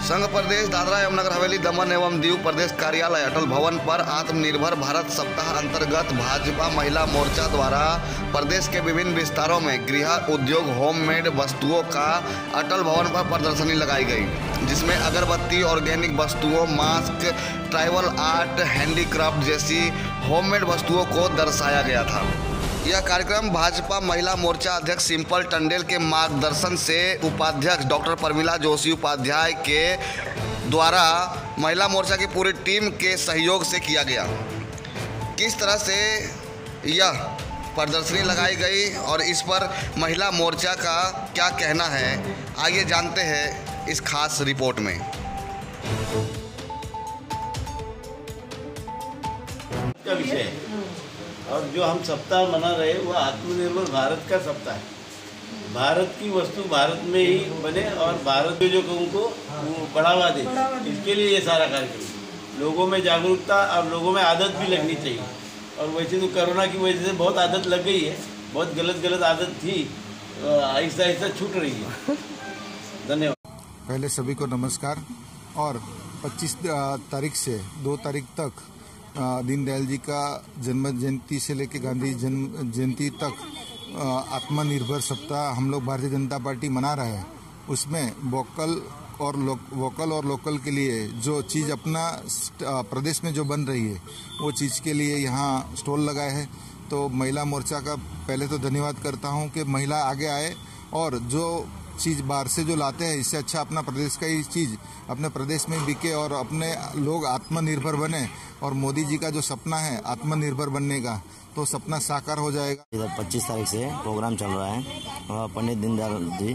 प्रदेश, दादरा एवं नगर हवेली, दमन एवं दीव प्रदेश कार्यालय, अटल भवन पर आत्मनिर्भर भारत सप्ताह अंतर्गत भाजपा महिला मोर्चा द्वारा प्रदेश के विभिन्न विस्तारों में गृह उद्योग, होममेड वस्तुओं का अटल भवन पर प्रदर्शनी लगाई गई, जिसमें अगरबत्ती, ऑर्गेनिक वस्तुओं, मास्क, ट्राइबल आर्ट, हैंडीक्राफ्ट जैसी होममेड वस्तुओं को दर्शाया गया था। यह कार्यक्रम भाजपा महिला मोर्चा अध्यक्ष सिंपल टंडेल के मार्गदर्शन से उपाध्यक्ष डॉक्टर प्रमिला जोशी उपाध्याय के द्वारा महिला मोर्चा की पूरी टीम के सहयोग से किया गया। किस तरह से यह प्रदर्शनी लगाई गई और इस पर महिला मोर्चा का क्या कहना है, आइए जानते हैं इस खास रिपोर्ट में। का विषय और जो हम सप्ताह मना रहे वो आत्मनिर्भर भारत का सप्ताह है। भारत की वस्तु भारत में ही बने और भारत के जो उनको वो बढ़ावा दे। इसके लिए ये सारा कार्यक्रम लोगों में जागरूकता और लोगों में आदत भी लगनी चाहिए। और वैसे तो कोरोना की वजह से बहुत आदत लग गई है। बहुत गलत गलत आदत थी। आहिस्ता आहिस्ता छूट रही है। धन्यवाद। पहले सभी को नमस्कार। और 25 तारीख से 2 तारीख तक दीनदयाल जी का जन्म जयंती से लेकर गांधी जन्म, जयंती तक आत्मनिर्भर सप्ताह हम लोग भारतीय जनता पार्टी मना रहे हैं। उसमें वोकल और वोकल और लोकल के लिए जो चीज़ अपना प्रदेश में जो बन रही है, वो चीज़ के लिए यहाँ स्टॉल लगाए हैं। तो महिला मोर्चा का पहले तो धन्यवाद करता हूँ कि महिला आगे आए और जो चीज़ बाहर से जो लाते हैं, इससे अच्छा अपना प्रदेश का ही चीज़, अपने प्रदेश में बिके और अपने लोग आत्मनिर्भर बने और मोदी जी का जो सपना है आत्मनिर्भर बनने का तो सपना साकार हो जाएगा। इधर 25 तारीख से प्रोग्राम चल रहा है पंडित दीनदयाल जी,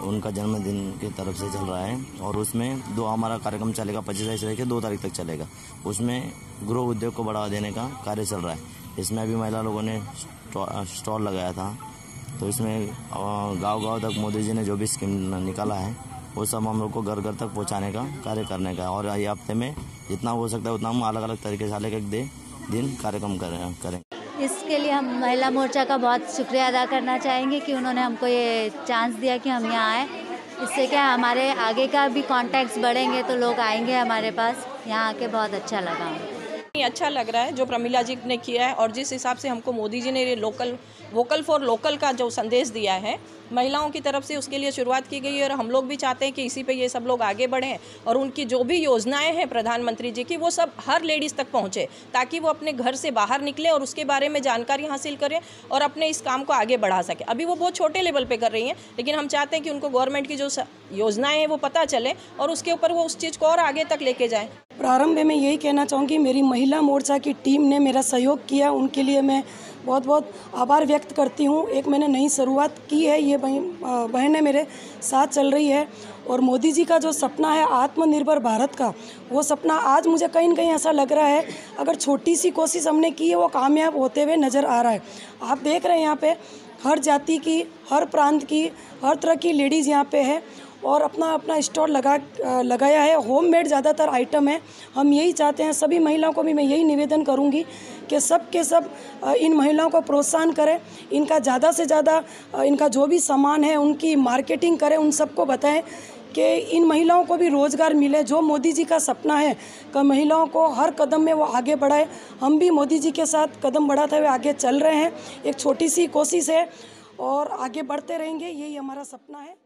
उनका जन्मदिन की तरफ़ से चल रहा है और उसमें दो हमारा कार्यक्रम चलेगा पच्चीस तारीख से लेकर दो तारीख तक चलेगा। उसमें गृह उद्योग को बढ़ावा देने का कार्य चल रहा है। इसमें अभी महिला लोगों ने स्टॉल लगाया था तो इसमें गाँव गाँव तक मोदी जी ने जो भी स्कीम निकाला है, वो सब हम लोग को घर घर तक पहुँचाने का कार्य करने का और ये हफ़्ते में जितना हो सकता है उतना हम अलग अलग तरीके से अलग एक दिन कार्यक्रम करें करें। इसके लिए हम महिला मोर्चा का बहुत शुक्रिया अदा करना चाहेंगे कि उन्होंने हमको ये चांस दिया कि हम यहाँ आए। इससे क्या हमारे आगे का भी कॉन्टैक्ट्स बढ़ेंगे तो लोग आएँगे हमारे पास। यहाँ आके बहुत अच्छा लगा। अच्छा लग रहा है जो प्रमिला जी ने किया है और जिस हिसाब से हमको मोदी जी ने ये लोकल वोकल फॉर लोकल का जो संदेश दिया है, महिलाओं की तरफ़ से उसके लिए शुरुआत की गई है और हम लोग भी चाहते हैं कि इसी पे ये सब लोग आगे बढ़ें और उनकी जो भी योजनाएँ हैं प्रधानमंत्री जी की, वो सब हर लेडीज़ तक पहुँचे ताकि वो अपने घर से बाहर निकले और उसके बारे में जानकारी हासिल करें और अपने इस काम को आगे बढ़ा सकें। अभी वो बहुत छोटे लेवल पर कर रही हैं, लेकिन हम चाहते हैं कि उनको गवर्नमेंट की जो योजनाएँ हैं वो पता चले और उसके ऊपर वो उस चीज़ को और आगे तक लेके जाएँ। प्रारंभ में मैं यही कहना चाहूँगी, मेरी महिला मोर्चा की टीम ने मेरा सहयोग किया, उनके लिए मैं बहुत बहुत आभार व्यक्त करती हूँ। एक मैंने नई शुरुआत की है, ये बहनें मेरे साथ चल रही है और मोदी जी का जो सपना है आत्मनिर्भर भारत का, वो सपना आज मुझे कहीं ना कहीं ऐसा लग रहा है, अगर छोटी सी कोशिश हमने की है, वो कामयाब होते हुए नज़र आ रहा है। आप देख रहे हैं यहाँ पे, हर जाति की, हर प्रांत की, हर तरह की लेडीज़ यहाँ पे है और अपना अपना स्टॉल लगा लगाया है। होममेड ज़्यादातर आइटम है। हम यही चाहते हैं, सभी महिलाओं को भी मैं यही निवेदन करूँगी कि सब के सब इन महिलाओं को प्रोत्साहन करें। इनका ज़्यादा से ज़्यादा इनका जो भी सामान है, उनकी मार्केटिंग करें। उन सबको बताएँ कि इन महिलाओं को भी रोज़गार मिले। जो मोदी जी का सपना है कि महिलाओं को हर कदम में वो आगे बढ़ाए। हम भी मोदी जी के साथ कदम बढ़ाते हुए आगे चल रहे हैं। एक छोटी सी कोशिश है और आगे बढ़ते रहेंगे। यही हमारा सपना है।